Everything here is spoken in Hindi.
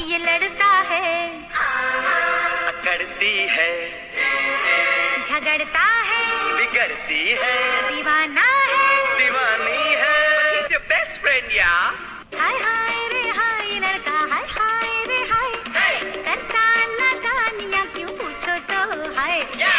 ये लड़ता है। अकड़ती है। झगड़ता है। बिगड़ती है। दीवाना है। दीवानी है। बेस्ट फ्रेंड या हाय हाय रे हाय लड़का हाय हाय रे हाय। करता ना क्यों पूछो तो हाय। Yeah!